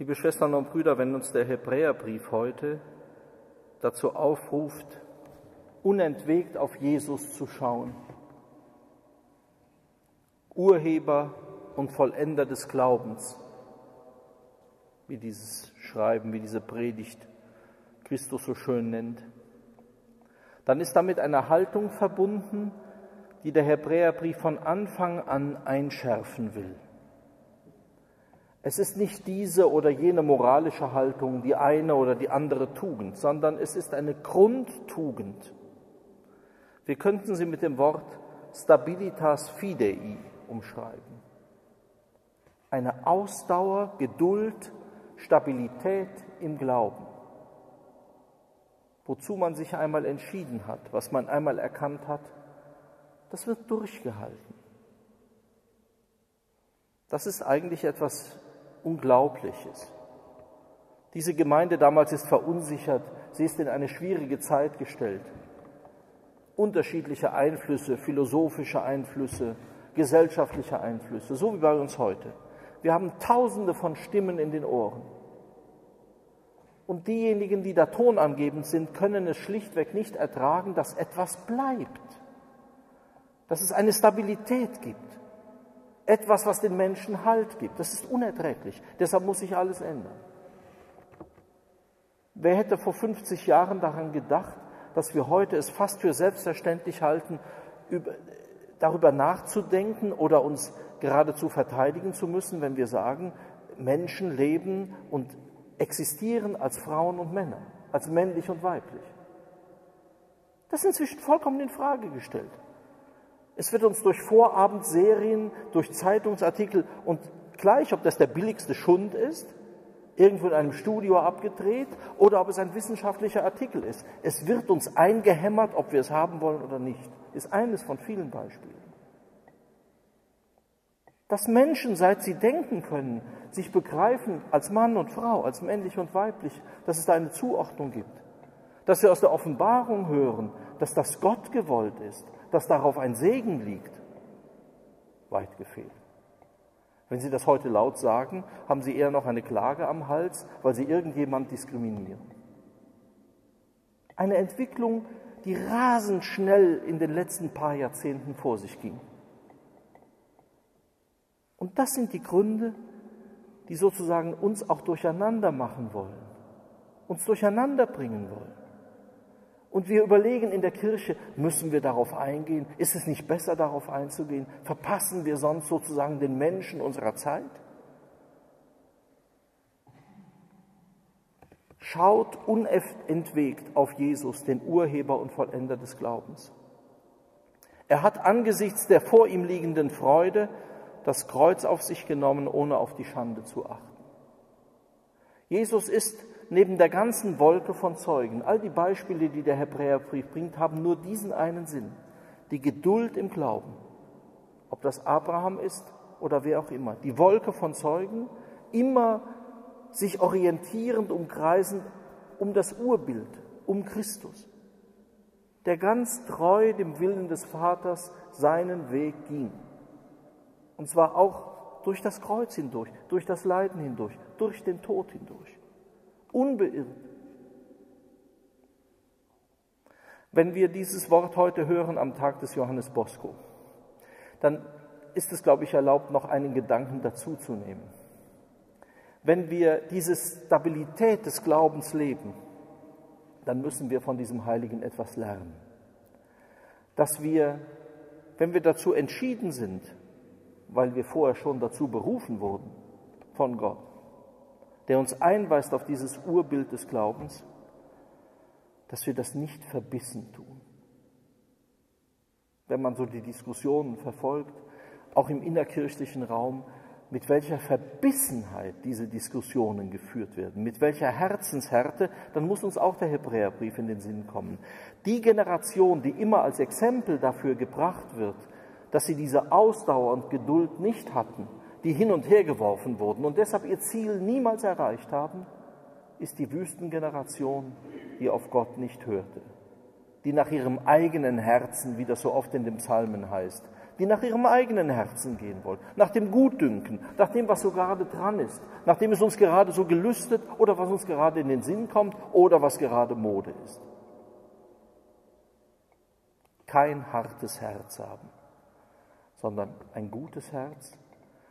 Liebe Schwestern und Brüder, wenn uns der Hebräerbrief heute dazu aufruft, unentwegt auf Jesus zu schauen, Urheber und Vollender des Glaubens, wie dieses Schreiben, wie diese Predigt Christus so schön nennt, dann ist damit eine Haltung verbunden, die der Hebräerbrief von Anfang an einschärfen will. Es ist nicht diese oder jene moralische Haltung, die eine oder die andere Tugend, sondern es ist eine Grundtugend. Wir könnten sie mit dem Wort Stabilitas Fidei umschreiben. Eine Ausdauer, Geduld, Stabilität im Glauben. Wozu man sich einmal entschieden hat, was man einmal erkannt hat, das wird durchgehalten. Das ist eigentlich etwas Unglaubliches. Diese Gemeinde damals ist verunsichert, sie ist in eine schwierige Zeit gestellt. Unterschiedliche Einflüsse, philosophische Einflüsse, gesellschaftliche Einflüsse, so wie bei uns heute. Wir haben tausende von Stimmen in den Ohren. Und diejenigen, die da tonangebend sind, können es schlichtweg nicht ertragen, dass etwas bleibt, dass es eine Stabilität gibt. Etwas, was den Menschen Halt gibt. Das ist unerträglich. Deshalb muss sich alles ändern. Wer hätte vor 50 Jahren daran gedacht, dass wir heute es fast für selbstverständlich halten, über, darüber nachzudenken oder uns geradezu verteidigen zu müssen, wenn wir sagen, Menschen leben und existieren als Frauen und Männer, als männlich und weiblich. Das ist inzwischen vollkommen in Frage gestellt. Es wird uns durch Vorabendserien, durch Zeitungsartikel und gleich, ob das der billigste Schund ist, irgendwo in einem Studio abgedreht oder ob es ein wissenschaftlicher Artikel ist. Es wird uns eingehämmert, ob wir es haben wollen oder nicht. Ist eines von vielen Beispielen. Dass Menschen, seit sie denken können, sich begreifen als Mann und Frau, als männlich und weiblich, dass es da eine Zuordnung gibt. Dass wir aus der Offenbarung hören, dass das Gott gewollt ist, dass darauf ein Segen liegt, weit gefehlt. Wenn Sie das heute laut sagen, haben Sie eher noch eine Klage am Hals, weil Sie irgendjemand diskriminieren. Eine Entwicklung, die rasend schnell in den letzten paar Jahrzehnten vor sich ging. Und das sind die Gründe, die sozusagen uns auch durcheinander machen wollen, uns durcheinander bringen wollen. Und wir überlegen in der Kirche, müssen wir darauf eingehen? Ist es nicht besser, darauf einzugehen? Verpassen wir sonst sozusagen den Menschen unserer Zeit? Schaut unentwegt auf Jesus, den Urheber und Vollender des Glaubens. Er hat angesichts der vor ihm liegenden Freude das Kreuz auf sich genommen, ohne auf die Schande zu achten. Jesus ist neben der ganzen Wolke von Zeugen, all die Beispiele, die der Hebräerbrief bringt, haben nur diesen einen Sinn, die Geduld im Glauben. Ob das Abraham ist oder wer auch immer. Die Wolke von Zeugen, immer sich orientierend, umkreisend um das Urbild, um Christus, der ganz treu dem Willen des Vaters seinen Weg ging. Und zwar auch durch das Kreuz hindurch, durch das Leiden hindurch, durch den Tod hindurch unbeirrt. Wenn wir dieses Wort heute hören am Tag des Johannes Bosco, dann ist es, glaube ich, erlaubt, noch einen Gedanken dazuzunehmen. Wenn wir diese Stabilität des Glaubens leben, dann müssen wir von diesem Heiligen etwas lernen. Dass wir, wenn wir dazu entschieden sind, weil wir vorher schon dazu berufen wurden von Gott, der uns einweist auf dieses Urbild des Glaubens, dass wir das nicht verbissen tun. Wenn man so die Diskussionen verfolgt, auch im innerkirchlichen Raum, mit welcher Verbissenheit diese Diskussionen geführt werden, mit welcher Herzenshärte, dann muss uns auch der Hebräerbrief in den Sinn kommen. Die Generation, die immer als Exempel dafür gebracht wird, dass sie diese Ausdauer und Geduld nicht hatten, die hin und her geworfen wurden und deshalb ihr Ziel niemals erreicht haben, ist die Wüstengeneration, die auf Gott nicht hörte, die nach ihrem eigenen Herzen, wie das so oft in den Psalmen heißt, die nach ihrem eigenen Herzen gehen wollen, nach dem Gutdünken, nach dem, was so gerade dran ist, nach dem es uns gerade so gelüstet oder was uns gerade in den Sinn kommt oder was gerade Mode ist. Kein hartes Herz haben, sondern ein gutes Herz,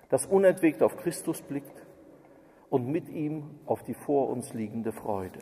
das unentwegt auf Christus blickt und mit ihm auf die vor uns liegende Freude.